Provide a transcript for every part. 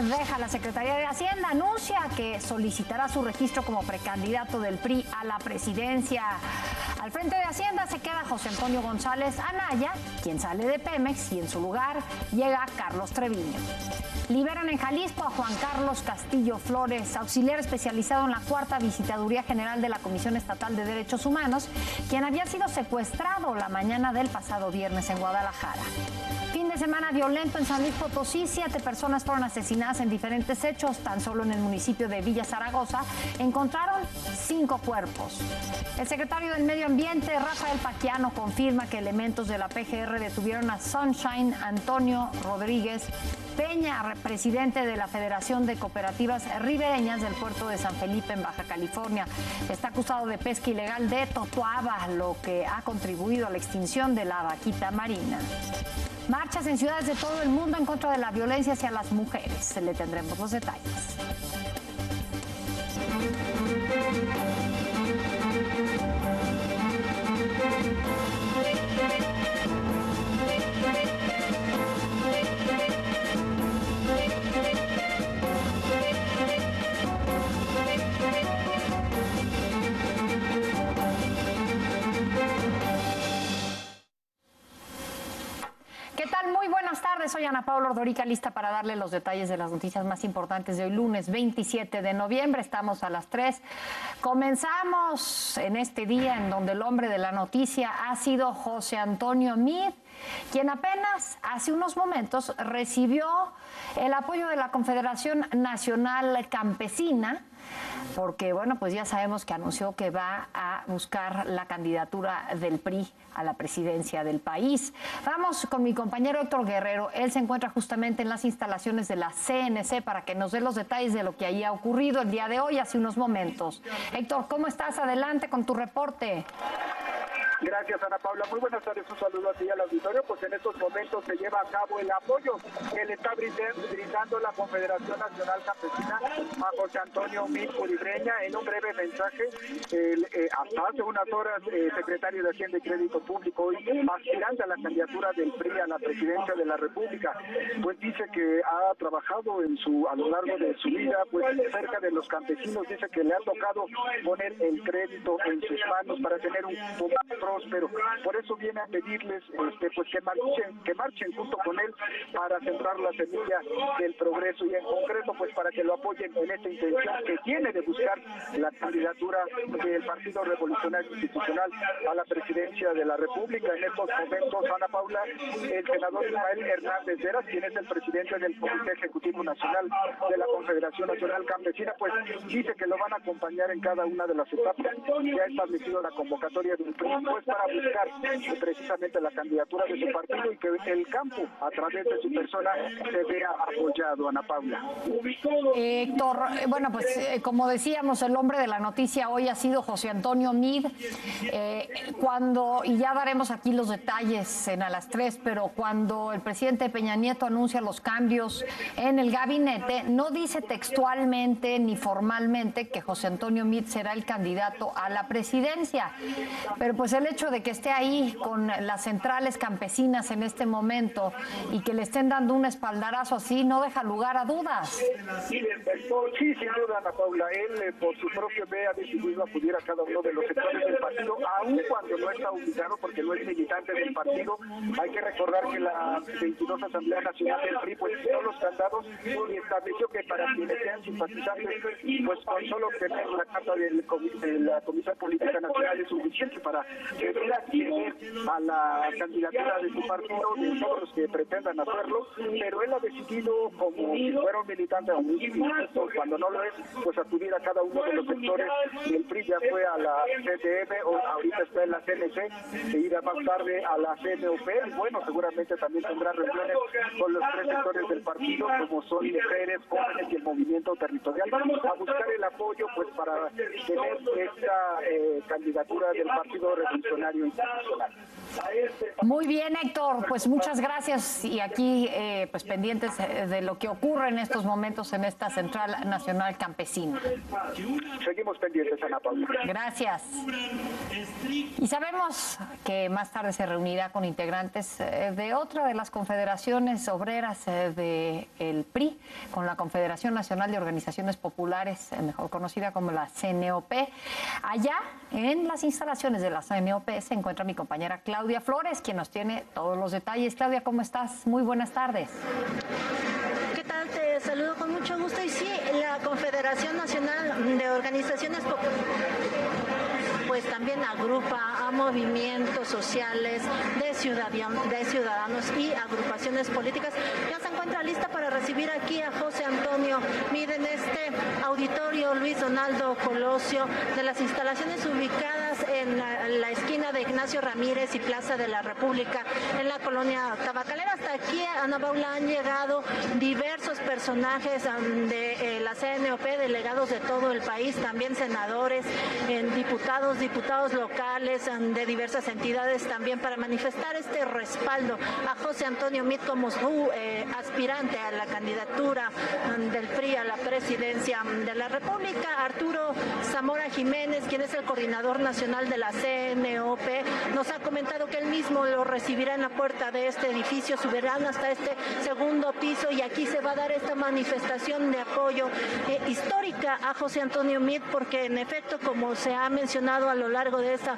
deja la Secretaría de Hacienda, anuncia que solicitará su registro como precandidato del PRI a la presidencia. Al frente de Hacienda se queda José Antonio González Anaya, quien sale de Pemex, y en su lugar llega Carlos Treviño. Liberan en Jalisco a Juan Carlos Castillo Flores, auxiliar especializado en la cuarta visitaduría general de la Comisión Estatal de Derechos Humanos, quien había sido secuestrado la mañana del pasado viernes en Guadalajara. Fin de semana violento en San Luis Potosí. Siete personas fueron asesinadas en diferentes hechos. Tan solo en el municipio de Villa Zaragoza encontraron cinco cuerpos. El secretario del Medio Ambiente, Rafael Paquiano, confirma que elementos de la PGR detuvieron a Sunshine Antonio Rodríguez Peña, presidente de la Federación de Cooperativas Ribereñas del puerto de San Felipe en Baja California. Está acusado de pesca ilegal de totuaba, lo que ha contribuido a la extinción de la vaquita marina. Marchas en ciudades de todo el mundo en contra de la violencia hacia las mujeres. Le tendremos los detalles. Muy buenas tardes. Soy Ana Paula Ordorica, lista para darle los detalles de las noticias más importantes de hoy, lunes 27 de noviembre. Estamos a las 3. Comenzamos en este día en donde el hombre de la noticia ha sido José Antonio Mid, quien apenas hace unos momentos recibió el apoyo de la Confederación Nacional Campesina porque bueno, pues ya sabemos que anunció que va a buscar la candidatura del PRI a la presidencia del país. Vamos con mi compañero Héctor Guerrero. Él se encuentra justamente en las instalaciones de la CNC para que nos dé los detalles de lo que ahí ha ocurrido el día de hoy, hace unos momentos. Héctor, ¿cómo estás? Adelante con tu reporte. Gracias, Ana Paula. Muy buenas tardes. Un saludo a ti al auditorio. Pues en estos momentos se lleva a cabo el apoyo que le está brindando la Confederación Nacional Campesina a José Antonio Mil En un breve mensaje, eh, hace unas horas, eh, secretario de Hacienda y Crédito Público y aspirante a la candidatura del PRI a la presidencia de la República, pues dice que ha trabajado en su a lo largo de su vida, pues cerca de los campesinos. Dice que le ha tocado poner el crédito en sus manos para tener un pero Por eso viene a pedirles este, pues que marchen, que marchen junto con él para sembrar la semilla del progreso y en concreto pues para que lo apoyen en esta intención que tiene de buscar la candidatura del Partido Revolucionario Institucional a la presidencia de la República. En estos momentos, Ana Paula, el senador Ismael Hernández Heras, quien es el presidente del Comité Ejecutivo Nacional de la Confederación Nacional Campesina, pues dice que lo van a acompañar en cada una de las etapas. Ya ha establecido la convocatoria del PRI para buscar precisamente la candidatura de su partido y que el campo, a través de su persona, se vea apoyado, Ana Paula. Héctor, bueno, pues eh, como decíamos, el hombre de la noticia hoy ha sido José Antonio Mid. Eh, cuando, y ya daremos aquí los detalles en a las tres, pero cuando el presidente Peña Nieto anuncia los cambios en el gabinete, no dice textualmente ni formalmente que José Antonio Mid será el candidato a la presidencia. Pero pues el hecho de que esté ahí con las centrales campesinas en este momento y que le estén dando un espaldarazo así no deja lugar a dudas. Sí, sin duda, Ana Paula. Él, eh, por su propio ve, ha decidido acudir a cada uno de los sectores del partido, aun cuando no está ubicado porque no es militante del partido. Hay que recordar que la 22 Asamblea Nacional del PRI pues hizo los candados y estableció que para quienes sean simpatizantes, pues con solo obtener la carta de la Comisión Política Nacional es suficiente para a la candidatura de su partido, de todos los que pretendan hacerlo, pero él ha decidido, como si fuera un militante un cuando no lo es, pues acudir a cada uno de los sectores. El PRI ya fue a la CTM, o ahorita está en la CNC, e irá más tarde a la CNOP, y bueno, seguramente también tendrá reuniones con los tres sectores del partido, como son mujeres, jóvenes y el movimiento territorial, a buscar el apoyo pues para tener esta eh, candidatura del Partido funcionario institucional. Muy bien, Héctor, pues muchas gracias y aquí eh, pues pendientes eh, de lo que ocurre en estos momentos en esta Central Nacional Campesina. Seguimos pendientes, Ana Paula. Gracias. Y sabemos que más tarde se reunirá con integrantes eh, de otra de las confederaciones obreras del PRI, con la Confederación Nacional de Organizaciones Populares, mejor conocida como la CNOP. Allá, en las instalaciones de la CNOP, se encuentra mi compañera Claudia Flores, quien nos tiene todos los detalles. Claudia, ¿cómo estás? Muy buenas tardes. ¿Qué tal? Te saludo con mucho gusto. Y sí, la Confederación Nacional de Organizaciones pues también agrupa a movimientos sociales de, de ciudadanos y agrupaciones políticas. Ya se encuentra lista para recibir aquí a José Antonio. Miren este auditorio Luis Donaldo Colosio de las instalaciones ubicadas en la, esquina de Ignacio Ramírez y Plaza de la República en la colonia Tabacalera. Hasta aquí, Ana Paula, han llegado diversos personajes de eh, la CNOP, delegados de todo el país, también senadores, diputados, diputados locales de diversas entidades también para manifestar este respaldo a José Antonio Mit como eh, aspirante a la candidatura del PRI a la presidencia de la República. Arturo Zamora Jiménez, quien es el coordinador nacional de la CNOP, nos ha comentado que él mismo lo recibirá en la puerta de este edificio, subirán hasta este segundo piso y aquí se va a dar esta manifestación de apoyo eh, histórica a José Antonio Mit, porque en efecto, como se ha mencionado a lo largo de esta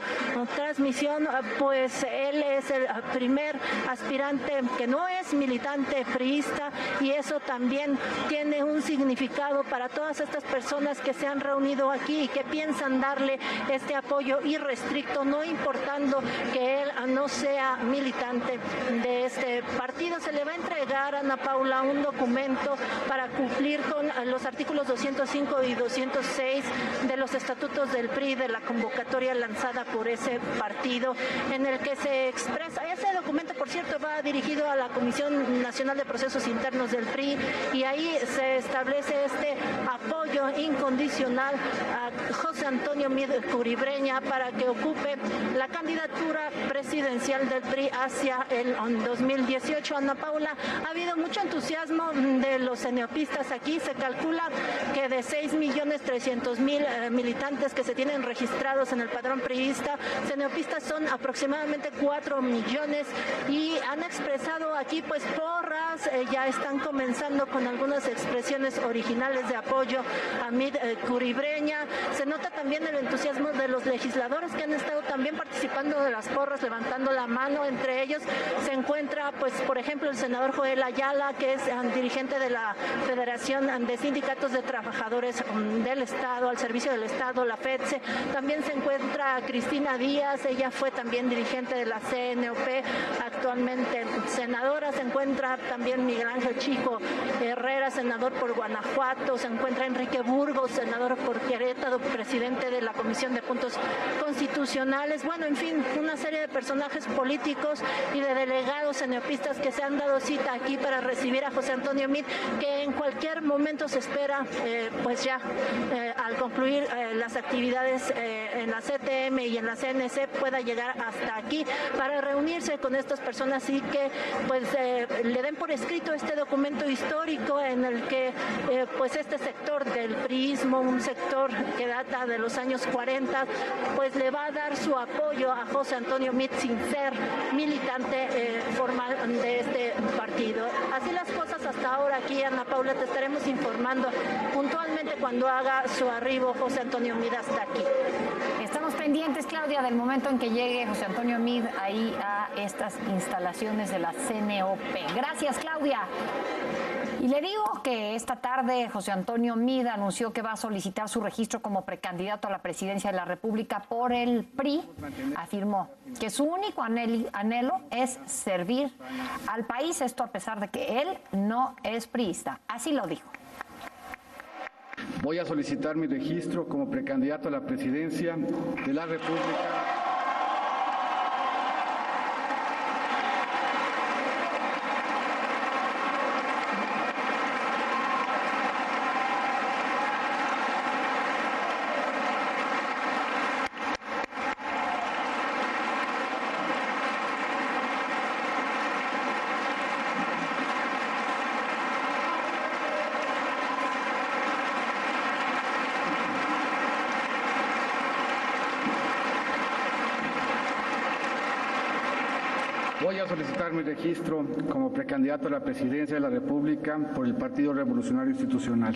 transmisión, pues él es el primer aspirante que no es militante priista y eso también tiene un significado para todas estas personas que se han reunido aquí y que piensan darle este apoyo irrestricto, no importando que él no sea militante de este partido. Se le va a entregar a Ana Paula un documento para cumplir con los artículos 205 y 206 de los estatutos del PRI de la convocatoria lanzada por ese partido, en el que se expresa, ese documento por cierto va dirigido a la Comisión Nacional de Procesos Internos del PRI y ahí se establece este apoyo incondicional a José Antonio Curibreña para que ocupe la candidatura presidencial del PRI hacia el 2018. Ana Paula, ha habido mucho entusiasmo de los neopistas aquí. Se calcula que de 6.300.000 eh, militantes que se tienen registrados en el padrón priista, neopistas son aproximadamente 4 millones y han expresado aquí pues porras, eh, ya están comenzando con algunas expresiones originales de apoyo a Mid eh, Curibreña. Se nota también el entusiasmo de los legisladores que han estado también participando de las porras, levantando la mano. Entre ellos se encuentra, pues, por ejemplo, el senador Joel Ayala, que es dirigente de la Federación de Sindicatos de Trabajadores mm, del Estado, al servicio del Estado, la FEDSE. También se encuentra Cristina Díaz, ella fue también dirigente de la CNOP, actualmente senadora. Se encuentra también Miguel Ángel Chico Herrera, senador por Guanajuato. Se encuentra Enrique Burgos, senador por Querétaro, presidente de la Comisión de Puntos Constitucionales. Bueno, en fin, una serie de personajes políticos y de delegados neopistas que se han dado cita aquí para recibir a José Antonio Mit, que en cualquier momento se espera, eh, pues ya eh, al concluir eh, las actividades en la CTM y en la CNC pueda llegar hasta aquí para reunirse con estas personas y que pues le den por escrito este documento histórico en el que pues este sector del priismo, un sector que data de los años 40, pues le va a dar su apoyo a José Antonio Mit sin ser militante formal de este partido. Así las cosas hasta ahora aquí, Ana Paula, te estaremos informando puntualmente cuando haga su arribo José Antonio Mid hasta aquí. Estamos pendientes, Claudia, del momento en que llegue José Antonio Mid ahí a estas instalaciones de la CNOP. Gracias, Claudia. Y le digo que esta tarde José Antonio Mida anunció que va a solicitar su registro como precandidato a la presidencia de la República por el PRI. Afirmó que su único anhelo es servir al país, esto a pesar de que él no es priista. Así lo dijo. Voy a solicitar mi registro como precandidato a la presidencia de la República. Solicitar mi registro como precandidato a la presidencia de la República por el Partido Revolucionario Institucional.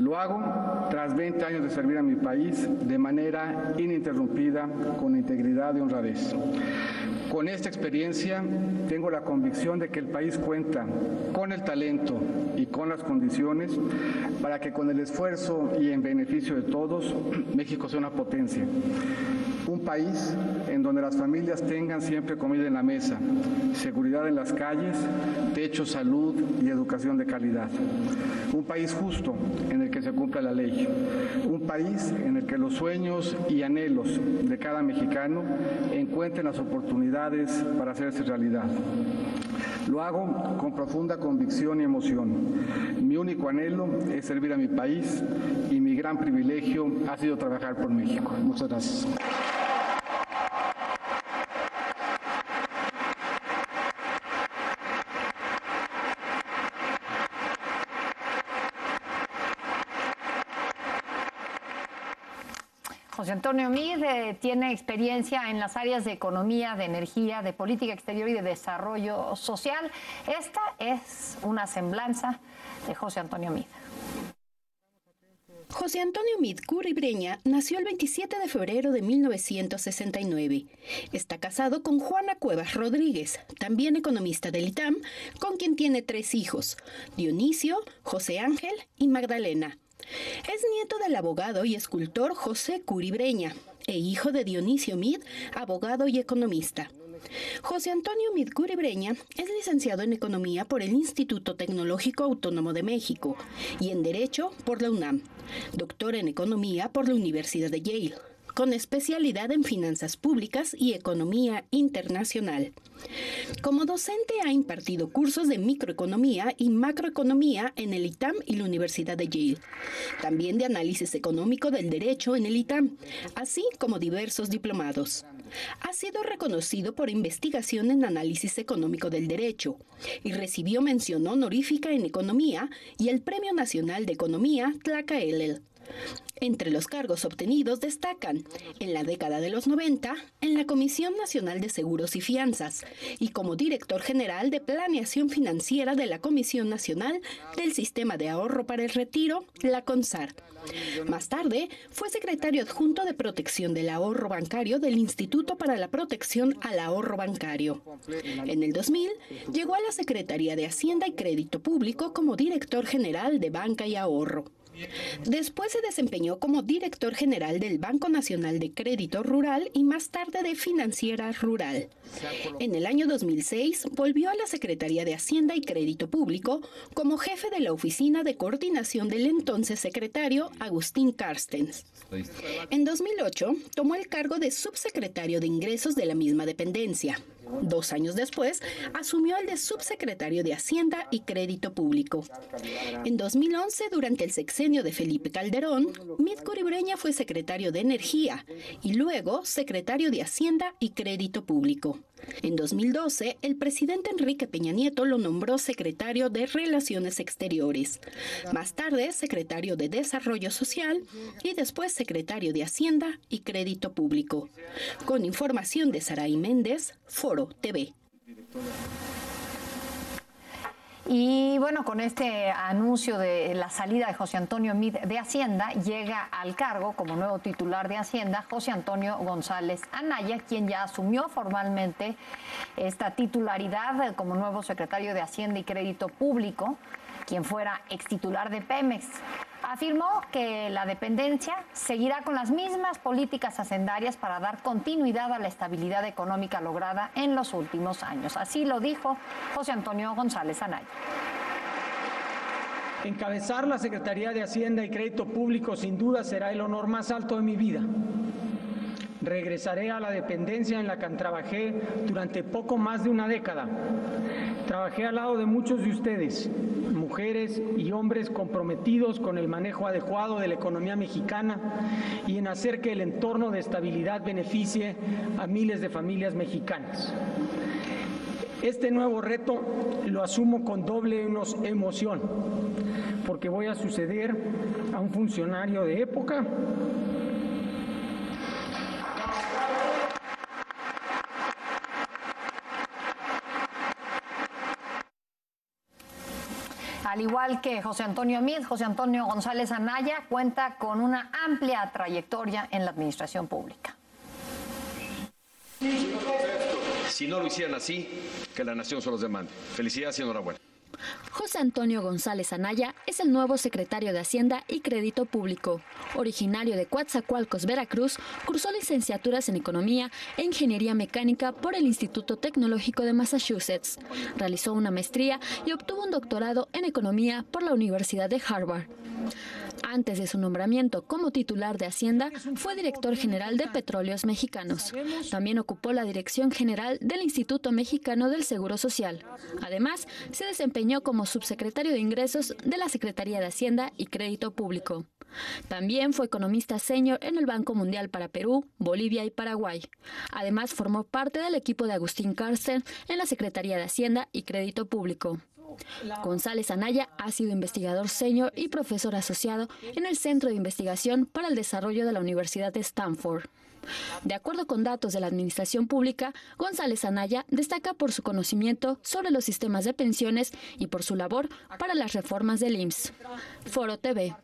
Lo hago tras 20 años de servir a mi país de manera ininterrumpida, con integridad y honradez. Con esta experiencia tengo la convicción de que el país cuenta con el talento y con las condiciones para que con el esfuerzo y en beneficio de todos, México sea una potencia. Un país en donde las familias tengan siempre comida en la mesa, seguridad en las calles, techo, salud y educación de calidad. Un país justo en el que se cumpla la ley. Un país en el que los sueños y anhelos de cada mexicano encuentren las oportunidades para hacerse realidad. Lo hago con profunda convicción y emoción. Mi único anhelo es servir a mi país y mi gran privilegio ha sido trabajar por México. Muchas gracias. José Antonio Mid eh, tiene experiencia en las áreas de economía, de energía, de política exterior y de desarrollo social. Esta es una semblanza de José Antonio Mid. José Antonio Mid Curibreña nació el 27 de febrero de 1969. Está casado con Juana Cuevas Rodríguez, también economista del ITAM, con quien tiene tres hijos, Dionisio, José Ángel y Magdalena. Es nieto del abogado y escultor José Curibreña e hijo de Dionisio Mid, abogado y economista. José Antonio Mid Curibreña es licenciado en Economía por el Instituto Tecnológico Autónomo de México y en Derecho por la UNAM, doctor en Economía por la Universidad de Yale con especialidad en finanzas públicas y economía internacional. Como docente ha impartido cursos de microeconomía y macroeconomía en el ITAM y la Universidad de Yale, también de análisis económico del derecho en el ITAM, así como diversos diplomados. Ha sido reconocido por investigación en análisis económico del derecho y recibió mención honorífica en economía y el Premio Nacional de Economía Tlacaelel. Entre los cargos obtenidos destacan, en la década de los 90, en la Comisión Nacional de Seguros y Fianzas y como director general de Planeación Financiera de la Comisión Nacional del Sistema de Ahorro para el Retiro, la CONSAR. Más tarde, fue secretario adjunto de Protección del Ahorro Bancario del Instituto para la Protección al Ahorro Bancario. En el 2000, llegó a la Secretaría de Hacienda y Crédito Público como director general de Banca y Ahorro. Después se desempeñó como director general del Banco Nacional de Crédito Rural y más tarde de Financiera Rural. En el año 2006 volvió a la Secretaría de Hacienda y Crédito Público como jefe de la Oficina de Coordinación del entonces secretario Agustín Carstens. En 2008 tomó el cargo de subsecretario de Ingresos de la misma dependencia. Dos años después, asumió el de subsecretario de Hacienda y Crédito Público. En 2011, durante el sexenio de Felipe Calderón, Mid Curibreña fue secretario de Energía y luego secretario de Hacienda y Crédito Público. En 2012, el presidente Enrique Peña Nieto lo nombró secretario de Relaciones Exteriores, más tarde secretario de Desarrollo Social y después secretario de Hacienda y Crédito Público. Con información de Saray Méndez, Foro TV. Y bueno, con este anuncio de la salida de José Antonio Mid de Hacienda, llega al cargo como nuevo titular de Hacienda José Antonio González Anaya, quien ya asumió formalmente esta titularidad como nuevo secretario de Hacienda y Crédito Público, quien fuera ex titular de Pemex afirmó que la dependencia seguirá con las mismas políticas hacendarias para dar continuidad a la estabilidad económica lograda en los últimos años. Así lo dijo José Antonio González Anaya. Encabezar la Secretaría de Hacienda y Crédito Público sin duda será el honor más alto de mi vida. Regresaré a la dependencia en la que trabajé durante poco más de una década. Trabajé al lado de muchos de ustedes, mujeres y hombres comprometidos con el manejo adecuado de la economía mexicana y en hacer que el entorno de estabilidad beneficie a miles de familias mexicanas. Este nuevo reto lo asumo con doble emoción, porque voy a suceder a un funcionario de época Al igual que José Antonio Mid, José Antonio González Anaya cuenta con una amplia trayectoria en la administración pública. Si no lo hicieran así, que la nación se los demande. Felicidades y enhorabuena. José Antonio González Anaya es el nuevo secretario de Hacienda y Crédito Público. Originario de Coatzacoalcos, Veracruz, cursó licenciaturas en Economía e Ingeniería Mecánica por el Instituto Tecnológico de Massachusetts. Realizó una maestría y obtuvo un doctorado en Economía por la Universidad de Harvard. Antes de su nombramiento como titular de Hacienda, fue director general de Petróleos Mexicanos. También ocupó la dirección general del Instituto Mexicano del Seguro Social. Además, se desempeñó como subsecretario de Ingresos de la Secretaría de Hacienda y Crédito Público. También fue economista senior en el Banco Mundial para Perú, Bolivia y Paraguay. Además, formó parte del equipo de Agustín Carsten en la Secretaría de Hacienda y Crédito Público. González Anaya ha sido investigador senior y profesor asociado en el Centro de Investigación para el Desarrollo de la Universidad de Stanford. De acuerdo con datos de la Administración Pública, González Anaya destaca por su conocimiento sobre los sistemas de pensiones y por su labor para las reformas del IMSS. Foro TV.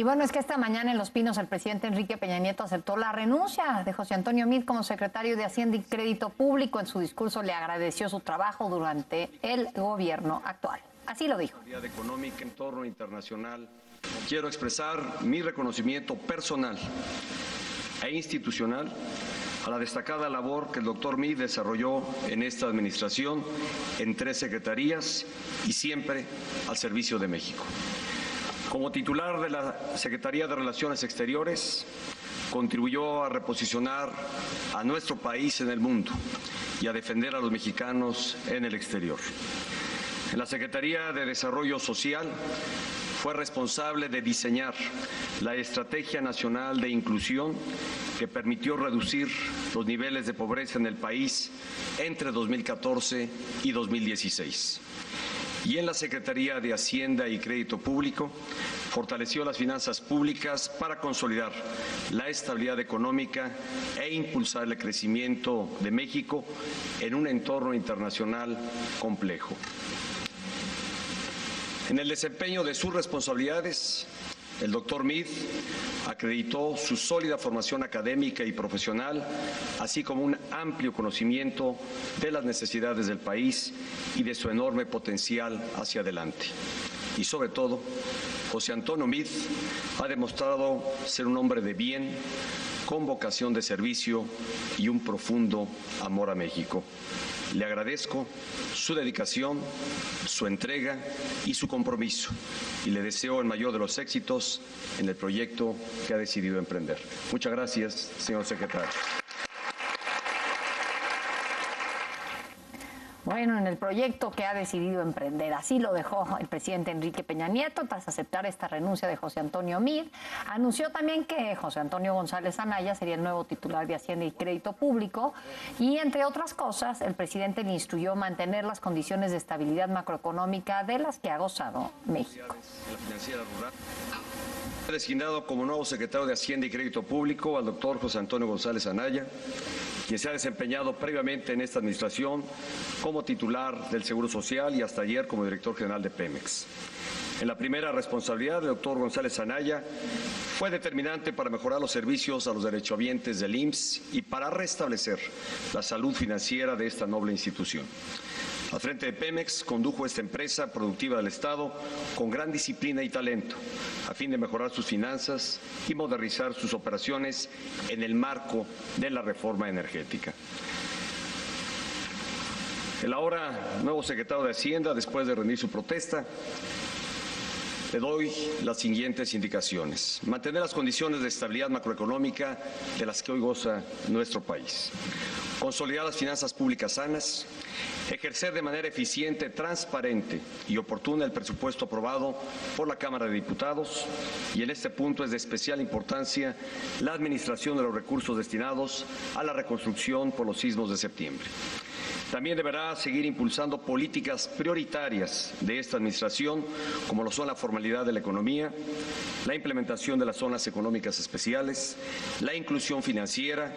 Y bueno, es que esta mañana en Los Pinos el presidente Enrique Peña Nieto aceptó la renuncia de José Antonio Mid como secretario de Hacienda y Crédito Público. En su discurso le agradeció su trabajo durante el gobierno actual. Así lo dijo. económica, entorno internacional. Quiero expresar mi reconocimiento personal e institucional a la destacada labor que el doctor Mid desarrolló en esta administración en tres secretarías y siempre al servicio de México. Como titular de la Secretaría de Relaciones Exteriores, contribuyó a reposicionar a nuestro país en el mundo y a defender a los mexicanos en el exterior. En la Secretaría de Desarrollo Social fue responsable de diseñar la Estrategia Nacional de Inclusión que permitió reducir los niveles de pobreza en el país entre 2014 y 2016 y en la Secretaría de Hacienda y Crédito Público fortaleció las finanzas públicas para consolidar la estabilidad económica e impulsar el crecimiento de México en un entorno internacional complejo. En el desempeño de sus responsabilidades, el doctor Mead acreditó su sólida formación académica y profesional, así como un amplio conocimiento de las necesidades del país y de su enorme potencial hacia adelante. Y sobre todo, José Antonio Mead ha demostrado ser un hombre de bien, con vocación de servicio y un profundo amor a México. Le agradezco su dedicación, su entrega y su compromiso y le deseo el mayor de los éxitos en el proyecto que ha decidido emprender. Muchas gracias, señor secretario. Bueno, en el proyecto que ha decidido emprender, así lo dejó el presidente Enrique Peña Nieto tras aceptar esta renuncia de José Antonio Mid. Anunció también que José Antonio González Anaya sería el nuevo titular de Hacienda y Crédito Público y, entre otras cosas, el presidente le instruyó mantener las condiciones de estabilidad macroeconómica de las que ha gozado México designado como nuevo secretario de Hacienda y Crédito Público al doctor José Antonio González Anaya, quien se ha desempeñado previamente en esta administración como titular del Seguro Social y hasta ayer como director general de Pemex. En la primera responsabilidad, el doctor González Anaya fue determinante para mejorar los servicios a los derechohabientes del IMSS y para restablecer la salud financiera de esta noble institución. Al frente de Pemex condujo esta empresa productiva del Estado con gran disciplina y talento, a fin de mejorar sus finanzas y modernizar sus operaciones en el marco de la reforma energética. El ahora nuevo secretario de Hacienda, después de rendir su protesta, le doy las siguientes indicaciones. Mantener las condiciones de estabilidad macroeconómica de las que hoy goza nuestro país. Consolidar las finanzas públicas sanas ejercer de manera eficiente, transparente y oportuna el presupuesto aprobado por la Cámara de Diputados y en este punto es de especial importancia la administración de los recursos destinados a la reconstrucción por los sismos de septiembre. También deberá seguir impulsando políticas prioritarias de esta Administración, como lo son la formalidad de la economía, la implementación de las zonas económicas especiales, la inclusión financiera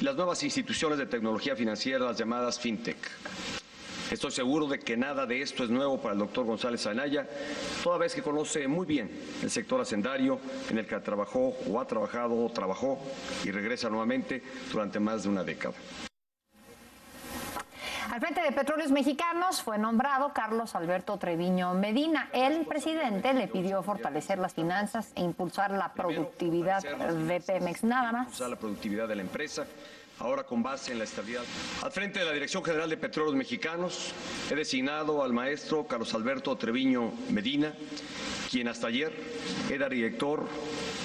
las nuevas instituciones de tecnología financiera, las llamadas FinTech. Estoy seguro de que nada de esto es nuevo para el doctor González Anaya, toda vez que conoce muy bien el sector hacendario en el que trabajó o ha trabajado o trabajó y regresa nuevamente durante más de una década. Al frente de Petróleos Mexicanos fue nombrado Carlos Alberto Treviño Medina. El presidente le pidió fortalecer las finanzas e impulsar la productividad de Pemex. Nada más. Impulsar la productividad de la empresa ahora con base en la estabilidad. Al frente de la Dirección General de Petróleos Mexicanos he designado al maestro Carlos Alberto Treviño Medina, quien hasta ayer era director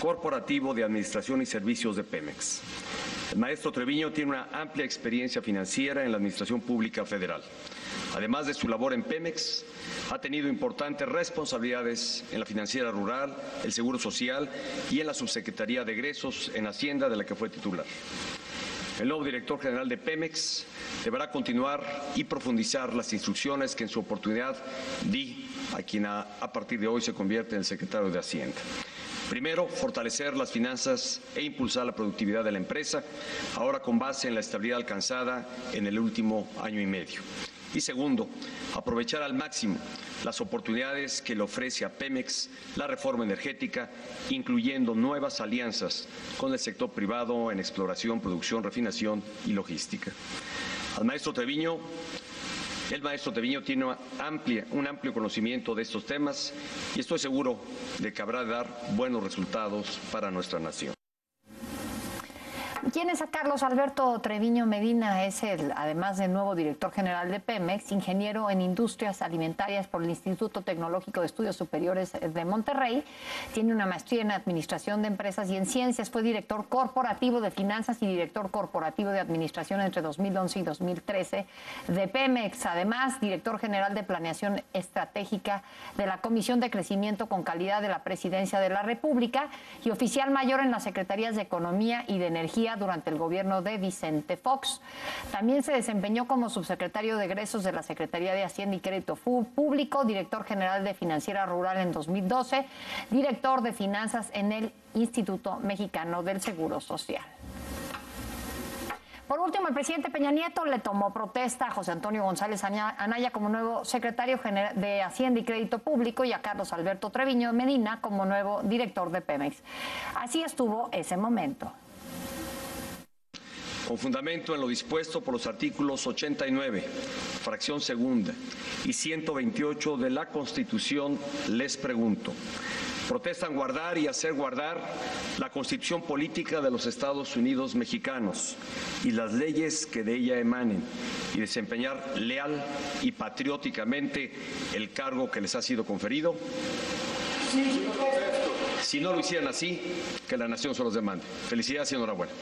corporativo de Administración y Servicios de Pemex. El maestro Treviño tiene una amplia experiencia financiera en la Administración Pública Federal. Además de su labor en Pemex, ha tenido importantes responsabilidades en la financiera rural, el Seguro Social y en la Subsecretaría de Egresos en Hacienda, de la que fue titular. El nuevo director general de Pemex deberá continuar y profundizar las instrucciones que en su oportunidad di a quien a, partir de hoy se convierte en el secretario de Hacienda. Primero, fortalecer las finanzas e impulsar la productividad de la empresa, ahora con base en la estabilidad alcanzada en el último año y medio. Y segundo, aprovechar al máximo las oportunidades que le ofrece a Pemex la reforma energética, incluyendo nuevas alianzas con el sector privado en exploración, producción, refinación y logística. Al maestro Treviño el maestro Treviño tiene un amplio conocimiento de estos temas y estoy seguro de que habrá de dar buenos resultados para nuestra nación. ¿Quién es Carlos Alberto Treviño Medina? Es el, además de nuevo director general de Pemex, ingeniero en industrias alimentarias por el Instituto Tecnológico de Estudios Superiores de Monterrey. Tiene una maestría en administración de empresas y en ciencias. Fue director corporativo de finanzas y director corporativo de administración entre 2011 y 2013 de Pemex. Además, director general de planeación estratégica de la Comisión de Crecimiento con Calidad de la Presidencia de la República y oficial mayor en las Secretarías de Economía y de Energía durante el gobierno de Vicente Fox. También se desempeñó como subsecretario de egresos de la Secretaría de Hacienda y Crédito Público, director general de Financiera Rural en 2012, director de finanzas en el Instituto Mexicano del Seguro Social. Por último, el presidente Peña Nieto le tomó protesta a José Antonio González Anaya como nuevo secretario de Hacienda y Crédito Público y a Carlos Alberto Treviño Medina como nuevo director de Pemex. Así estuvo ese momento con fundamento en lo dispuesto por los artículos 89, fracción segunda y 128 de la Constitución, les pregunto. Protestan guardar y hacer guardar la constitución política de los Estados Unidos mexicanos y las leyes que de ella emanen y desempeñar leal y patrióticamente el cargo que les ha sido conferido. Si no lo hicieran así, que la nación se los demande. Felicidades y enhorabuena.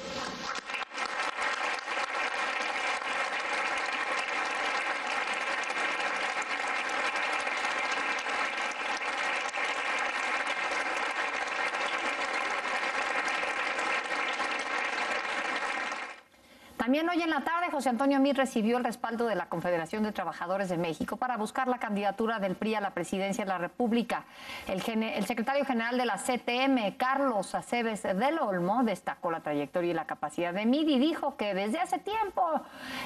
También hoy en la tarde José Antonio Mir recibió el respaldo de la Confederación de Trabajadores de México para buscar la candidatura del PRI a la presidencia de la República. El, secretario general de la CTM, Carlos Aceves del Olmo, destacó la trayectoria y la capacidad de Mir y dijo que desde hace tiempo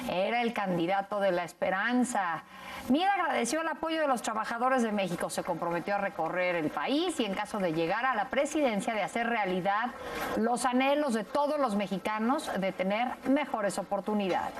era el candidato de la esperanza. Mir agradeció el apoyo de los trabajadores de México, se comprometió a recorrer el país y en caso de llegar a la presidencia de hacer realidad los anhelos de todos los mexicanos de tener mejores oportunidades.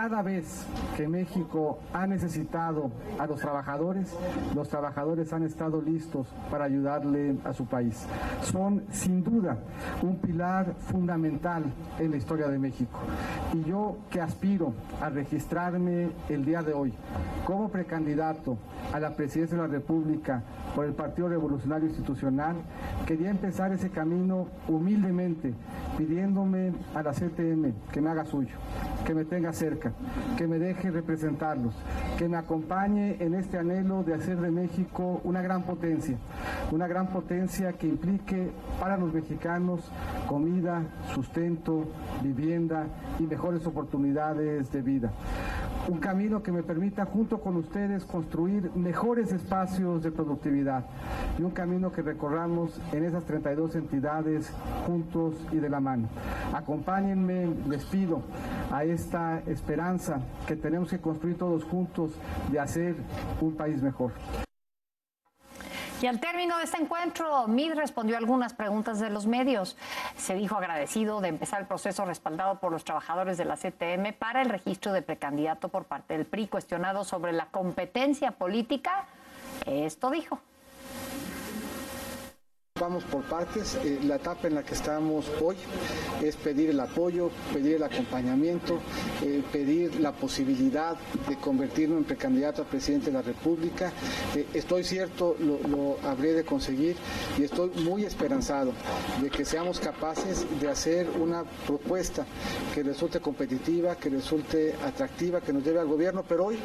Cada vez que México ha necesitado a los trabajadores, los trabajadores han estado listos para ayudarle a su país. Son sin duda un pilar fundamental en la historia de México. Y yo que aspiro a registrarme el día de hoy como precandidato a la presidencia de la República por el Partido Revolucionario Institucional, quería empezar ese camino humildemente, pidiéndome a la CTM que me haga suyo, que me tenga cerca, que me deje representarlos, que me acompañe en este anhelo de hacer de México una gran potencia, una gran potencia que implique para los mexicanos comida, sustento, vivienda y mejores oportunidades de vida un camino que me permita junto con ustedes construir mejores espacios de productividad y un camino que recorramos en esas 32 entidades juntos y de la mano. Acompáñenme, les pido, a esta esperanza que tenemos que construir todos juntos de hacer un país mejor. Y al término de este encuentro, Mid respondió algunas preguntas de los medios. Se dijo agradecido de empezar el proceso respaldado por los trabajadores de la CTM para el registro de precandidato por parte del PRI, cuestionado sobre la competencia política. Esto dijo. Vamos por partes. Eh, la etapa en la que estamos hoy es pedir el apoyo, pedir el acompañamiento, eh, pedir la posibilidad de convertirme en precandidato a presidente de la República. Eh, estoy cierto, lo, habré de conseguir y estoy muy esperanzado de que seamos capaces de hacer una propuesta que resulte competitiva, que resulte atractiva, que nos lleve al gobierno, pero hoy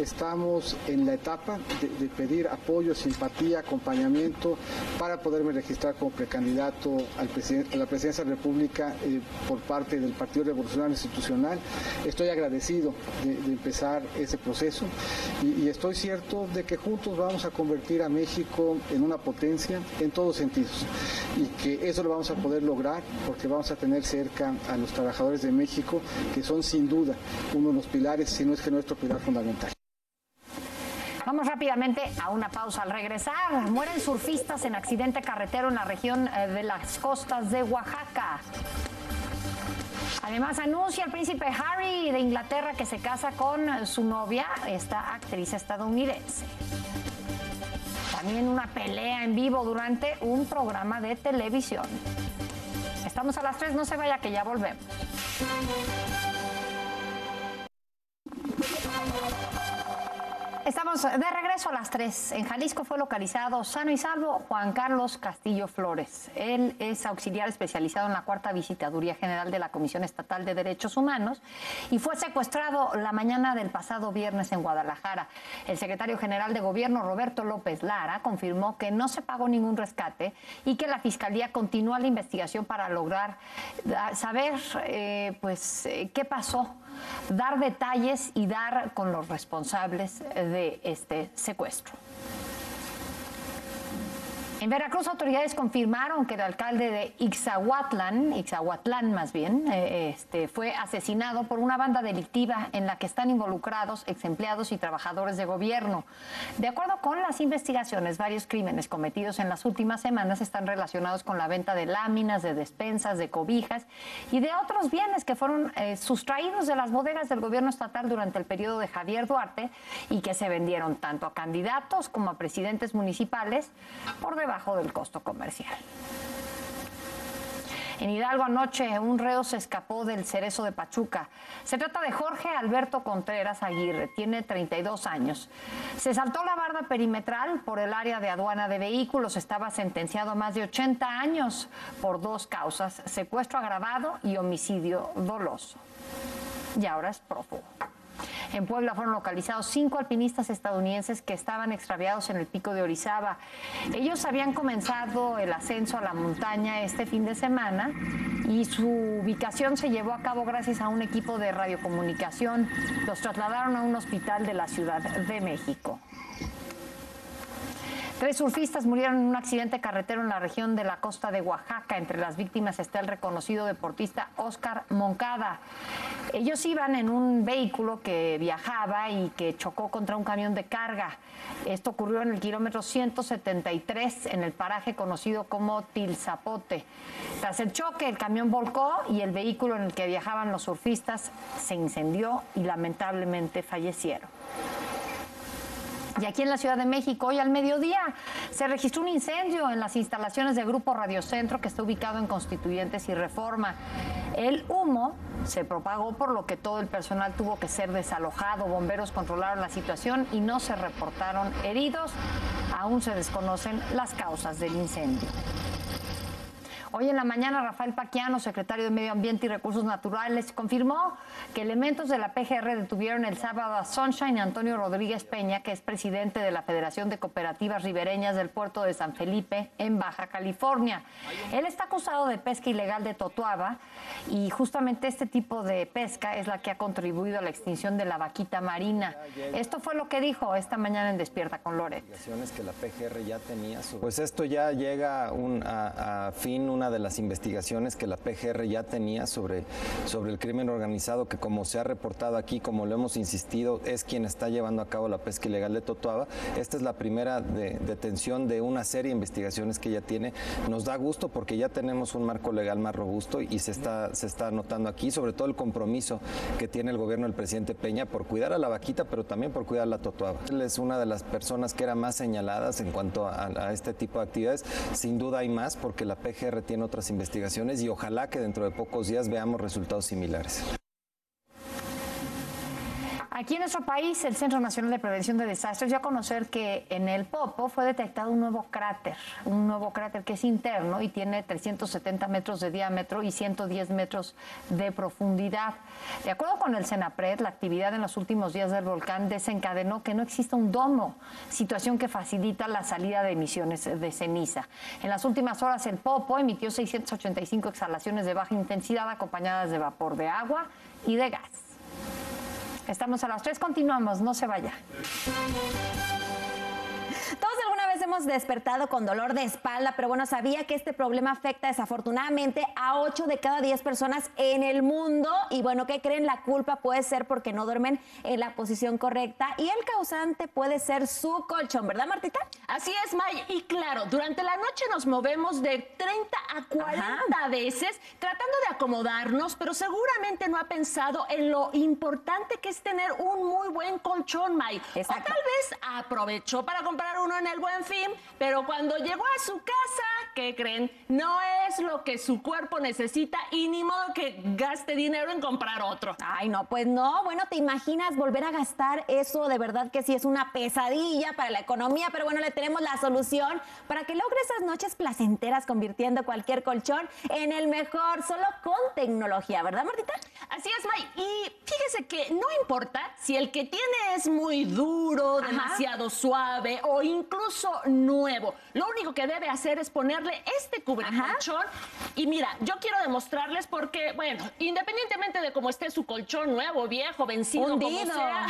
estamos en la etapa de, de pedir apoyo, simpatía, acompañamiento para poderme registrar como precandidato a la presidencia de la República eh, por parte del Partido Revolucionario Institucional. Estoy agradecido de, de empezar ese proceso y, y, estoy cierto de que juntos vamos a convertir a México en una potencia en todos sentidos y que eso lo vamos a poder lograr porque vamos a tener cerca a los trabajadores de México que son sin duda uno de los pilares, si no es que nuestro pilar fundamental. Vamos rápidamente a una pausa. Al regresar, mueren surfistas en accidente carretero en la región eh, de las costas de Oaxaca. Además, anuncia el príncipe Harry de Inglaterra que se casa con su novia, esta actriz estadounidense. También una pelea en vivo durante un programa de televisión. Estamos a las 3, no se vaya que ya volvemos. De regreso a las 3. En Jalisco fue localizado sano y salvo Juan Carlos Castillo Flores. Él es auxiliar especializado en la cuarta visitaduría general de la Comisión Estatal de Derechos Humanos y fue secuestrado la mañana del pasado viernes en Guadalajara. El secretario general de Gobierno, Roberto López Lara, confirmó que no se pagó ningún rescate y que la Fiscalía continúa la investigación para lograr saber eh, pues, eh, qué pasó dar detalles y dar con los responsables de este secuestro. En Veracruz, autoridades confirmaron que el alcalde de Ixahuatlán, Ixahuatlán más bien, eh, este, fue asesinado por una banda delictiva en la que están involucrados ex empleados y trabajadores de gobierno. De acuerdo con las investigaciones, varios crímenes cometidos en las últimas semanas están relacionados con la venta de láminas, de despensas, de cobijas y de otros bienes que fueron eh, sustraídos de las bodegas del gobierno estatal durante el periodo de Javier Duarte y que se vendieron tanto a candidatos como a presidentes municipales por debajo del costo comercial. En Hidalgo anoche un reo se escapó del cerezo de Pachuca. Se trata de Jorge Alberto Contreras Aguirre, tiene 32 años. Se saltó la barda perimetral por el área de aduana de vehículos, estaba sentenciado a más de 80 años por dos causas, secuestro agravado y homicidio doloso. Y ahora es prófugo. En Puebla fueron localizados cinco alpinistas estadounidenses que estaban extraviados en el pico de Orizaba. Ellos habían comenzado el ascenso a la montaña este fin de semana y su ubicación se llevó a cabo gracias a un equipo de radiocomunicación. Los trasladaron a un hospital de la Ciudad de México. Tres surfistas murieron en un accidente carretero en la región de la costa de Oaxaca. Entre las víctimas está el reconocido deportista Oscar Moncada. Ellos iban en un vehículo que viajaba y que chocó contra un camión de carga. Esto ocurrió en el kilómetro 173 en el paraje conocido como Tilzapote. Tras el choque, el camión volcó y el vehículo en el que viajaban los surfistas se incendió y lamentablemente fallecieron. Y aquí en la Ciudad de México, hoy al mediodía, se registró un incendio en las instalaciones del Grupo Radiocentro que está ubicado en Constituyentes y Reforma. El humo se propagó por lo que todo el personal tuvo que ser desalojado. Bomberos controlaron la situación y no se reportaron heridos. Aún se desconocen las causas del incendio. Hoy en la mañana, Rafael Paquiano, secretario de Medio Ambiente y Recursos Naturales, confirmó que elementos de la PGR detuvieron el sábado a Sunshine Antonio Rodríguez Peña, que es presidente de la Federación de Cooperativas Ribereñas del puerto de San Felipe, en Baja California. Él está acusado de pesca ilegal de Totuaba y justamente este tipo de pesca es la que ha contribuido a la extinción de la vaquita marina. Esto fue lo que dijo esta mañana en Despierta con Loret. Pues esto ya llega un, a fin una de las investigaciones que la PGR ya tenía sobre, sobre el crimen organizado, que como se ha reportado aquí, como lo hemos insistido, es quien está llevando a cabo la pesca ilegal de Totoaba. Esta es la primera detención de una serie de investigaciones que ya tiene. Nos da gusto porque ya tenemos un marco legal más robusto y se está, se está notando aquí, sobre todo el compromiso que tiene el gobierno del presidente Peña por cuidar a la vaquita, pero también por cuidar a la Totoaba. Él es una de las personas que era más señaladas en cuanto a, a este tipo de actividades. Sin duda hay más porque la PGR tiene otras investigaciones y ojalá que dentro de pocos días veamos resultados similares. Aquí en nuestro país, el Centro Nacional de Prevención de Desastres dio a conocer que en el Popo fue detectado un nuevo cráter, un nuevo cráter que es interno y tiene 370 metros de diámetro y 110 metros de profundidad. De acuerdo con el CENAPRED, la actividad en los últimos días del volcán desencadenó que no exista un domo, situación que facilita la salida de emisiones de ceniza. En las últimas horas, el Popo emitió 685 exhalaciones de baja intensidad acompañadas de vapor de agua y de gas. Estamos a las 3, continuamos, no se vaya. Hemos despertado con dolor de espalda, pero bueno, sabía que este problema afecta desafortunadamente a 8 de cada 10 personas en el mundo. Y bueno, ¿qué creen? La culpa puede ser porque no duermen en la posición correcta y el causante puede ser su colchón, ¿verdad, Martita? Así es, May. Y claro, durante la noche nos movemos de 30 a 40 veces tratando de acomodarnos, pero seguramente no ha pensado en lo importante que es tener un muy buen colchón, May. O tal vez aprovechó para comprar uno en el buen fin, pero cuando llegó a su casa, ¿qué creen? No es lo que su cuerpo necesita y ni modo que gaste dinero en comprar otro. Ay, no, pues no. Bueno, ¿te imaginas volver a gastar eso? De verdad que sí es una pesadilla para la economía, pero bueno, le tenemos la solución para que logre esas noches placenteras convirtiendo cualquier colchón en el mejor, solo con tecnología, ¿verdad, Martita? Así es, May. Y fíjese que no importa si el que tiene es muy duro, demasiado suave o incluso nuevo. Lo único que debe hacer es ponerle este cubrecolchón. Y mira, yo quiero demostrarles porque, bueno, independientemente de cómo esté su colchón nuevo, viejo, vencido, como sea.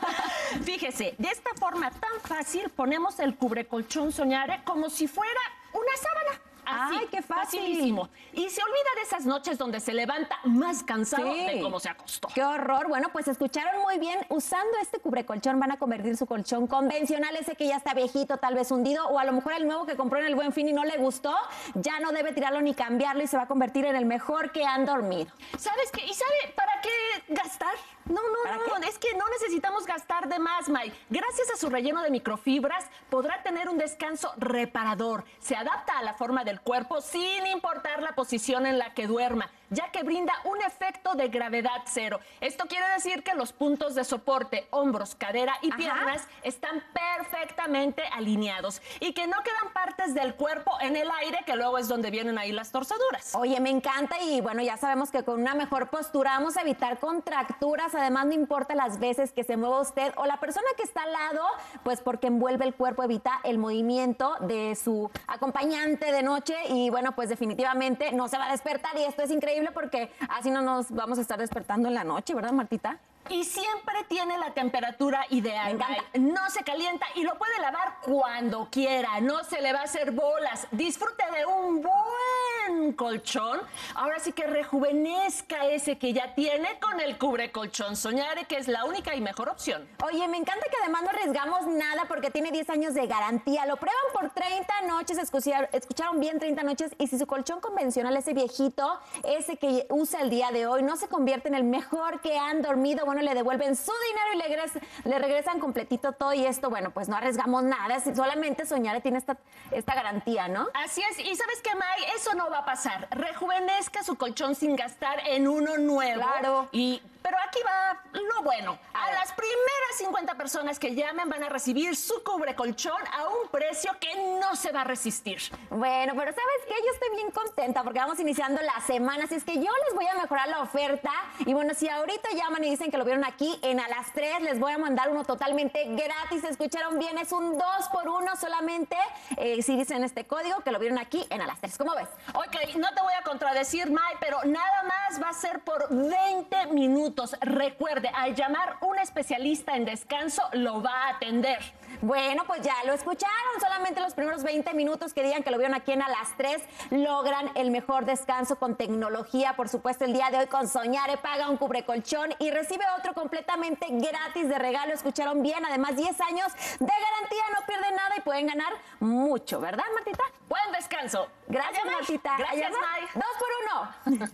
fíjese, de esta forma tan fácil ponemos el cubrecolchón soñare como si fuera una sábana. ¡Ay, qué fácil! Facilísimo. Y se olvida de esas noches donde se levanta más cansado de cómo se acostó. ¡Qué horror! Bueno, pues escucharon muy bien. Usando este cubrecolchón van a convertir su colchón convencional, ese que ya está viejito, tal vez hundido, o a lo mejor el nuevo que compró en el Buen Fin y no le gustó, ya no debe tirarlo ni cambiarlo y se va a convertir en el mejor que han dormido. ¿Sabes qué? ¿Y sabe para qué gastar? No, no, no, es que no necesitamos gastar de más, May. Gracias a su relleno de microfibras, podrá tener un descanso reparador. Se adapta a la forma del cuerpo sin importar la posición en la que duerma ya que brinda un efecto de gravedad cero. Esto quiere decir que los puntos de soporte, hombros, cadera y piernas están perfectamente alineados y que no quedan partes del cuerpo en el aire, que luego es donde vienen ahí las torceduras. Oye, me encanta y bueno, ya sabemos que con una mejor postura vamos a evitar contracturas. Además, no importa las veces que se mueva usted o la persona que está al lado, pues porque envuelve el cuerpo, evita el movimiento de su acompañante de noche y bueno, pues definitivamente no se va a despertar y esto es increíble porque así no nos vamos a estar despertando en la noche, ¿verdad, Martita? Y siempre tiene la temperatura ideal. No se calienta y lo puede lavar cuando quiera. No se le va a hacer bolas. Disfrute de un buen colchón. Ahora sí que rejuvenezca ese que ya tiene con el cubre colchón Soñare, que es la única y mejor opción. Oye, me encanta que además no arriesgamos nada porque tiene 10 años de garantía. Lo prueban por 30 noches. Escucharon bien 30 noches. Y si su colchón convencional, ese viejito, ese que usa el día de hoy, no se convierte en el mejor que han dormido, le devuelven su dinero y le, regresan, le regresan completito todo y esto, bueno, pues no arriesgamos nada, solamente Soñare tiene esta, esta garantía, ¿no? Así es, y ¿sabes qué, May? Eso no va a pasar. Rejuvenezca su colchón sin gastar en uno nuevo. Claro. Y pero aquí va lo bueno. A, las primeras 50 personas que llamen van a recibir su cubre colchón a un precio que no se va a resistir. Bueno, pero ¿sabes qué? Yo estoy bien contenta porque vamos iniciando la semana, así es que yo les voy a mejorar la oferta. Y bueno, si ahorita llaman y dicen que lo vieron aquí en a las 3, les voy a mandar uno totalmente gratis. ¿Escucharon bien? Es un 2 por 1 solamente eh, si dicen este código que lo vieron aquí en a las 3. ¿Cómo ves? Ok, no te voy a contradecir, May, pero nada más va a ser por 20 minutos. Recuerde, al llamar un especialista en descanso, lo va a atender. Bueno, pues ya lo escucharon. Solamente los primeros 20 minutos que digan que lo vieron aquí en a las 3 logran el mejor descanso con tecnología. Por supuesto, el día de hoy con Soñare paga un cubrecolchón y recibe otro completamente gratis de regalo. Escucharon bien. Además, 10 años de garantía. No pierden nada y pueden ganar mucho, ¿verdad, Martita? Buen descanso. Gracias, Martita. Gracias, May. Dos por uno.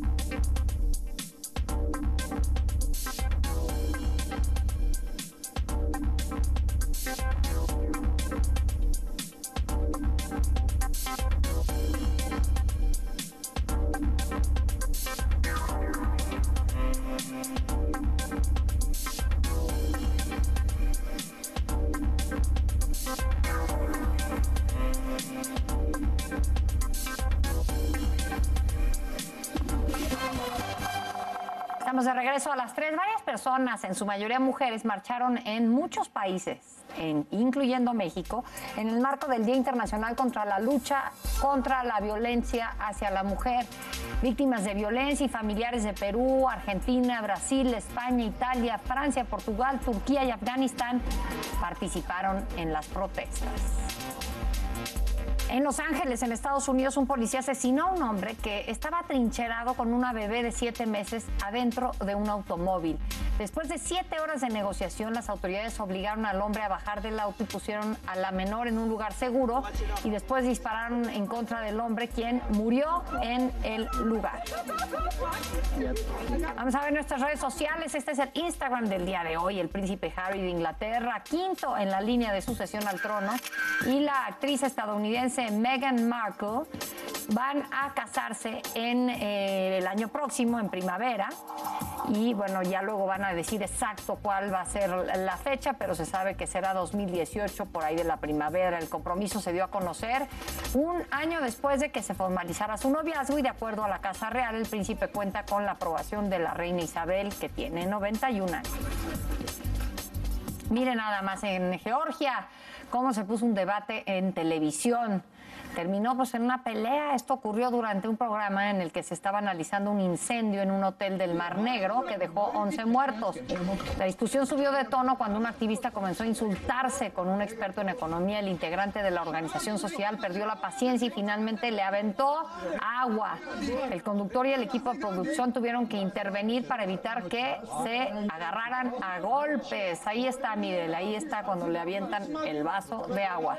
Estamos de regreso a las tres. Varias personas, en su mayoría mujeres, marcharon en muchos países, en- incluyendo México, en el marco del Día Internacional contra la lucha contra la violencia hacia la mujer. Víctimas de violencia y familiares de Perú, Argentina, Brasil, España, Italia, Francia, Portugal, Turquía y Afganistán participaron en las protestas. En Los Ángeles, en Estados Unidos, un policía asesinó a un hombre que estaba trincherado con una bebé de siete meses adentro de un automóvil. Después de siete horas de negociación, las autoridades obligaron al hombre a bajar del auto y pusieron a la menor en un lugar seguro y después dispararon en contra del hombre, quien murió en el lugar. Vamos a ver nuestras redes sociales. Este es el Instagram del día de hoy. El príncipe Harry de Inglaterra, quinto en la línea de sucesión al trono, y la actriz estadounidense Meghan Markle van a casarse en eh, el año próximo, en primavera. Y bueno, ya luego van a decir exacto cuál va a ser la fecha, pero se sabe que será 2018, por ahí de la primavera. El compromiso se dio a conocer un año después de que se formalizara su noviazgo y de acuerdo a la Casa Real, el príncipe cuenta con la aprobación de la reina Isabel, que tiene 91 años. Mire nada más en Georgia cómo se puso un debate en televisión. Terminó pues en una pelea. Esto ocurrió durante un programa en el que se estaba analizando un incendio en un hotel del Mar Negro que dejó 11 muertos. La discusión subió de tono cuando un activista comenzó a insultarse con un experto en economía. El integrante de la organización social perdió la paciencia y finalmente le aventó agua. El conductor y el equipo de producción tuvieron que intervenir para evitar que se agarraran a golpes. Ahí está, Miguel, ahí está cuando le avientan el vaso de agua.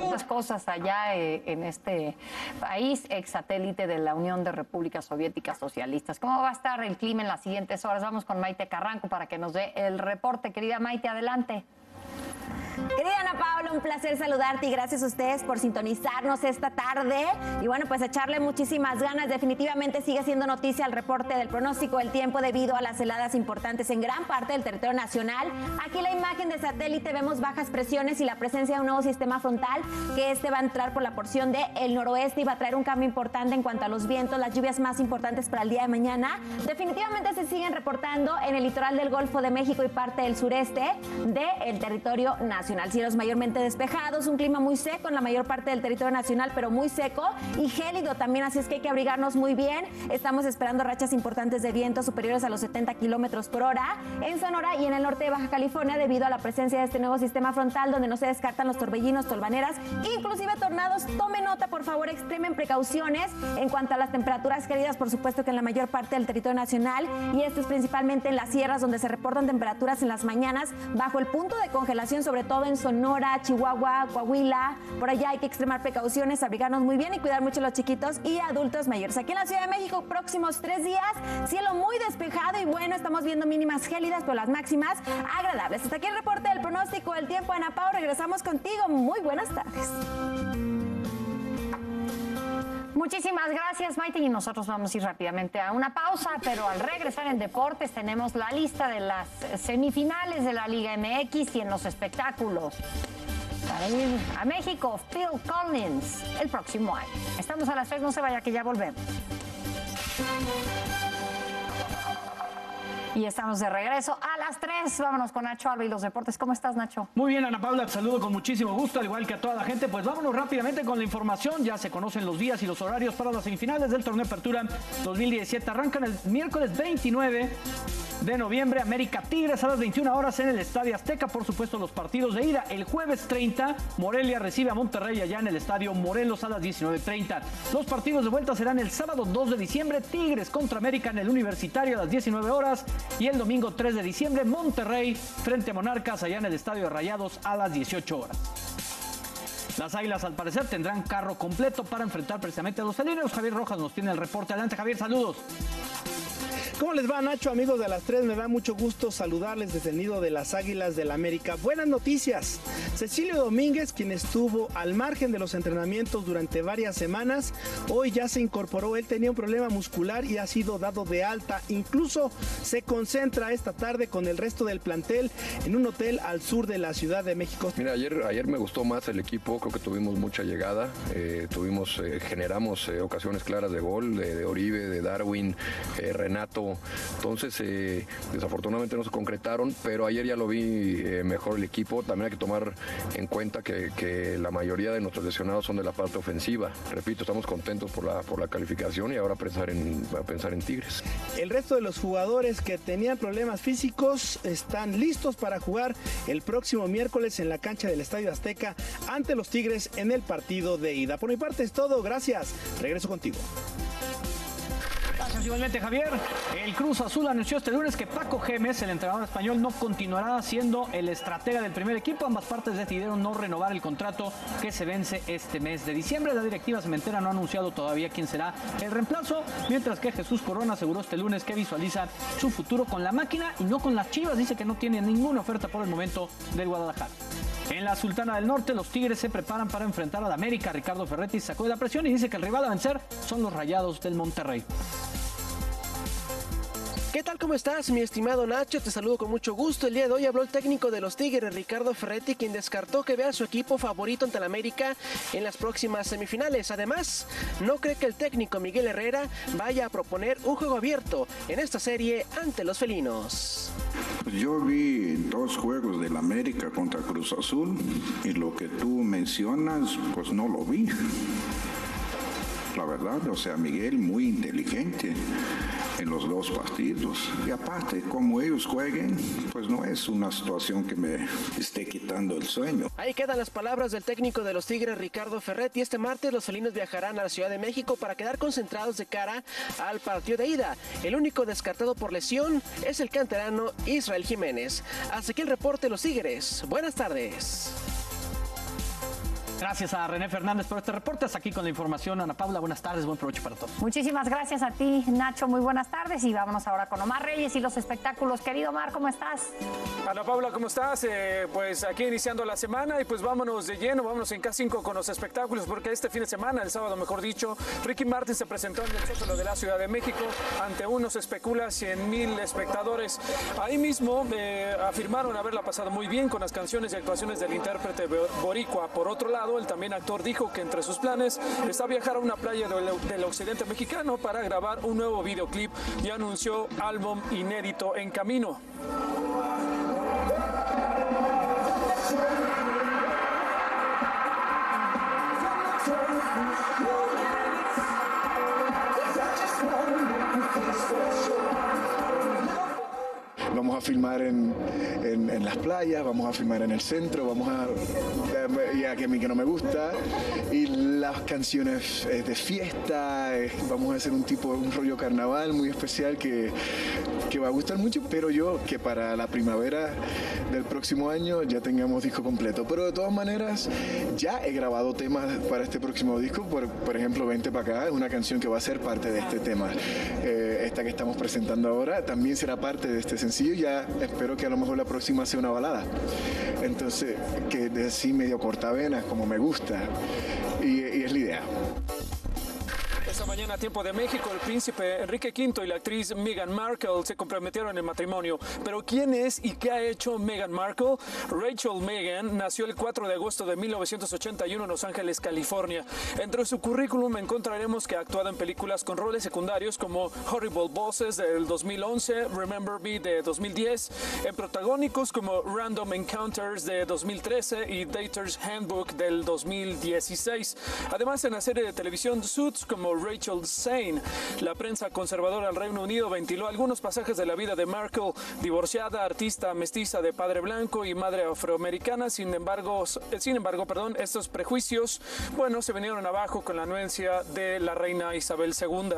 Muchas cosas allá eh, en este país, ex satélite de la Unión de Repúblicas Soviéticas Socialistas. ¿Cómo va a estar el clima en las siguientes horas? Vamos con Maite Carranco para que nos dé el reporte. Querida Maite, adelante. Querida Ana Paula, un placer saludarte y gracias a ustedes por sintonizarnos esta tarde. Y bueno, pues echarle muchísimas ganas. Definitivamente sigue siendo noticia el reporte del pronóstico del tiempo debido a las heladas importantes en gran parte del territorio nacional. Aquí la imagen de satélite vemos bajas presiones y la presencia de un nuevo sistema frontal que este va a entrar por la porción del el noroeste y va a traer un cambio importante en cuanto a los vientos, las lluvias más importantes para el día de mañana. Definitivamente se siguen reportando en el litoral del Golfo de México y parte del sureste del territorio nacional. Cielos mayormente despejados, un clima muy seco en la mayor parte del territorio nacional, pero muy seco y gélido también, así es que hay que abrigarnos muy bien. Estamos esperando rachas importantes de viento superiores a los 70 kilómetros por hora en Sonora y en el norte de Baja California debido a la presencia de este nuevo sistema frontal donde no se descartan los torbellinos, tolvaneras, inclusive tornados. Tome nota, por favor, extremen precauciones en cuanto a las temperaturas gélidas, por supuesto que en la mayor parte del territorio nacional y esto es principalmente en las sierras donde se reportan temperaturas en las mañanas bajo el punto de congelación, sobre todo en Sonora, Chihuahua, Coahuila. Por allá hay que extremar precauciones, abrigarnos muy bien y cuidar mucho a los chiquitos y adultos mayores. Aquí en la Ciudad de México, próximos tres días, cielo muy despejado y bueno, estamos viendo mínimas gélidas, pero las máximas agradables. Hasta aquí el reporte del pronóstico del tiempo, Ana Pau. Regresamos contigo. Muy buenas tardes. Muchísimas gracias, Maite. Y nosotros vamos a ir rápidamente a una pausa, pero al regresar en deportes tenemos la lista de las semifinales de la Liga MX y en los espectáculos. para ir a México, Phil Collins, el próximo año. Estamos a las tres, no se vaya que ya volvemos. Y estamos de regreso a las 3. Vámonos con Nacho Alba y los deportes. ¿Cómo estás, Nacho? Muy bien, Ana Paula, te saludo con muchísimo gusto, al igual que a toda la gente. Pues vámonos rápidamente con la información. Ya se conocen los días y los horarios para las semifinales del torneo Apertura 2017. Arrancan el miércoles 29 de noviembre, América Tigres a las 21 horas en el Estadio Azteca. Por supuesto, los partidos de ida. El jueves 30, Morelia recibe a Monterrey allá en el Estadio Morelos a las 19.30. Los partidos de vuelta serán el sábado 2 de diciembre, Tigres contra América en el Universitario a las 19 horas. Y el domingo 3 de diciembre, Monterrey frente a Monarcas allá en el Estadio Rayados a las 18 horas. Las Águilas al parecer tendrán carro completo para enfrentar precisamente a los felinos. Javier Rojas nos tiene el reporte. Adelante Javier, saludos. ¿Cómo les va Nacho, amigos de las tres? Me da mucho gusto saludarles desde el nido de las Águilas del América. Buenas noticias. Cecilio Domínguez, quien estuvo al margen de los entrenamientos durante varias semanas, hoy ya se incorporó. Él tenía un problema muscular y ha sido dado de alta. Incluso se concentra esta tarde con el resto del plantel en un hotel al sur de la Ciudad de México. Mira, ayer, ayer me gustó más el equipo, creo que tuvimos mucha llegada, eh, tuvimos, eh, generamos eh, ocasiones claras de gol, de, de Oribe, de Darwin, eh, Entonces, eh, desafortunadamente no se concretaron, pero ayer ya lo vi eh, mejor el equipo. También hay que tomar en cuenta que, que, la mayoría de nuestros lesionados son de la parte ofensiva. Repito, estamos contentos por la, por la calificación y ahora pensar en, a pensar en Tigres. El resto de los jugadores que tenían problemas físicos están listos para jugar el próximo miércoles en la cancha del Estadio Azteca ante los Tigres en el partido de ida. Por mi parte es todo, gracias. Regreso contigo. Gracias igualmente Javier. El Cruz Azul anunció este lunes que Paco Gemes, el entrenador español, no continuará siendo el estratega del primer equipo. Ambas partes decidieron no renovar el contrato que se vence este mes de diciembre. La directiva cementera no ha anunciado todavía quién será el reemplazo, mientras que Jesús Corona aseguró este lunes que visualiza su futuro con la máquina y no con las Chivas. Dice que no tiene ninguna oferta por el momento del Guadalajara. En la Sultana del Norte, los Tigres se preparan para enfrentar al América. Ricardo Ferretti sacó de la presión y dice que el rival a vencer son los Rayados del Monterrey. ¿Qué tal? ¿Cómo estás, mi estimado Nacho? Te saludo con mucho gusto. El día de hoy habló el técnico de los Tigres, Ricardo Ferretti, quien descartó que vea a su equipo favorito ante el América en las próximas semifinales. Además, no cree que el técnico Miguel Herrera vaya a proponer un juego abierto en esta serie ante los felinos. Yo vi dos juegos del América contra Cruz Azul y lo que tú mencionas, pues no lo vi. La verdad, o sea, Miguel muy inteligente en los dos partidos. Y aparte, como ellos jueguen, pues no es una situación que me esté quitando el sueño. Ahí quedan las palabras del técnico de los Tigres, Ricardo Ferretti. Este martes los felinos viajarán a la Ciudad de México para quedar concentrados de cara al partido de ida. El único descartado por lesión es el canterano Israel Jiménez. Hasta aquí el reporte de los Tigres. Buenas tardes. Gracias a René Fernández por este reporte. Hasta aquí con la información. Ana Paula, buenas tardes, buen provecho para todos. Muchísimas gracias a ti, Nacho. Muy buenas tardes. Y vámonos ahora con Omar Reyes y los espectáculos. Querido Omar, ¿cómo estás? Ana Paula, ¿cómo estás? Eh, pues aquí iniciando la semana y pues vámonos de lleno, vámonos en K5 con los espectáculos, porque este fin de semana, el sábado mejor dicho, Ricky Martin se presentó en el Zócalo de la Ciudad de México ante unos especula 100 mil espectadores. Ahí mismo eh, afirmaron haberla pasado muy bien con las canciones y actuaciones del intérprete boricua. Por otro lado, el también actor dijo que entre sus planes está viajar a una playa del, occidente mexicano para grabar un nuevo videoclip y anunció álbum inédito en camino. Vamos a filmar en, en, en, las playas, vamos a filmar en el centro, vamos a. ya que a mí que no me gusta. Y las canciones de fiesta, vamos a hacer un tipo, un rollo carnaval muy especial que, que va a gustar mucho. Pero yo que para la primavera del próximo año ya tengamos disco completo. Pero de todas maneras, ya he grabado temas para este próximo disco. Por, por ejemplo, Vente para acá es una canción que va a ser parte de este tema. Eh, esta que estamos presentando ahora también será parte de este sencillo ya espero que a lo mejor la próxima sea una balada. Entonces, que de así medio cortavenas, como me gusta, y, y es la idea. Esta mañana mañana, tiempo de México, el príncipe Enrique V y la actriz Meghan Markle se comprometieron en matrimonio. Pero ¿quién es y qué ha hecho Meghan Markle? Rachel Meghan nació el 4 de agosto de 1981 en Los Ángeles, California. Entre su currículum encontraremos que ha actuado en películas con roles secundarios como Horrible Bosses del 2011, Remember Me de 2010, en protagónicos como Random Encounters de 2013 y Dater's Handbook del 2016. Además, en la serie de televisión Suits como Rachel Zane. La prensa conservadora del Reino Unido ventiló algunos pasajes de la vida de Markle, divorciada, artista mestiza de padre blanco y madre afroamericana. Sin embargo, sin embargo, perdón, estos prejuicios, bueno, se vinieron abajo con la anuencia de la reina Isabel II.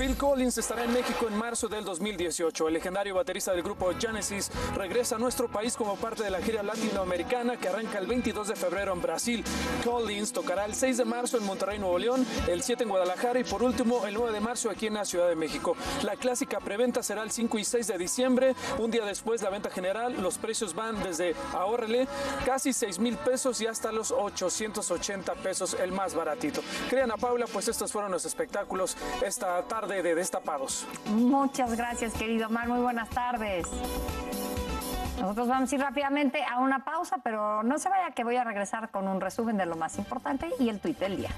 Phil Collins estará en México en marzo del 2018. El legendario baterista del grupo Genesis regresa a nuestro país como parte de la gira latinoamericana que arranca el 22 de febrero en Brasil. Collins tocará el 6 de marzo en Monterrey, Nuevo León, el 7 en Guadalajara y por último el 9 de marzo aquí en la Ciudad de México. La clásica preventa será el 5 y 6 de diciembre. Un día después la venta general, los precios van desde ahorrele casi 6 mil pesos y hasta los 880 pesos, el más baratito. Crean a Paula, pues estos fueron los espectáculos esta tarde de Destapados. Muchas gracias, querido Mar. Muy buenas tardes. Nosotros vamos a ir rápidamente a una pausa, pero no se vaya que voy a regresar con un resumen de lo más importante y el tuit del día.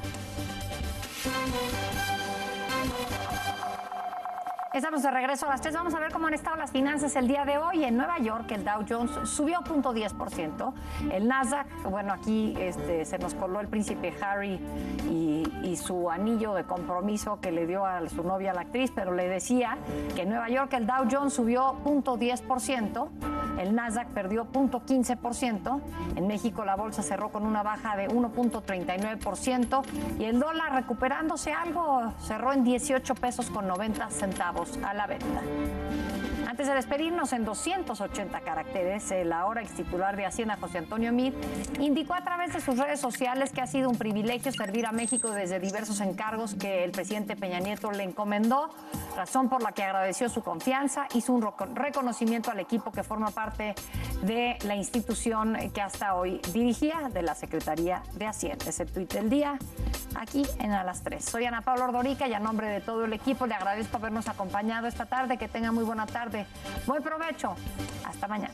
Estamos de regreso a las 3. Vamos a ver cómo han estado las finanzas el día de hoy. En Nueva York, el Dow Jones subió 0.10%. El Nasdaq, bueno, aquí este, se nos coló el príncipe Harry y, y, su anillo de compromiso que le dio a su novia, la actriz, pero le decía que en Nueva York el Dow Jones subió 0.10%, el Nasdaq perdió 0.15%, en México la bolsa cerró con una baja de 1.39% y el dólar recuperándose algo cerró en 18 pesos con 90 centavos a la venta. Antes de despedirnos en 280 caracteres, el ahora ex titular de Hacienda, José Antonio Mid, indicó a través de sus redes sociales que ha sido un privilegio servir a México desde diversos encargos que el presidente Peña Nieto le encomendó, razón por la que agradeció su confianza, hizo un reconocimiento al equipo que forma parte de la institución que hasta hoy dirigía, de la Secretaría de Hacienda. Ese tuit del día, aquí en A las 3. Soy Ana Paula Ordorica y a nombre de todo el equipo le agradezco habernos acompañado esta tarde. Que tenga muy buena tarde. Buen provecho. Hasta mañana.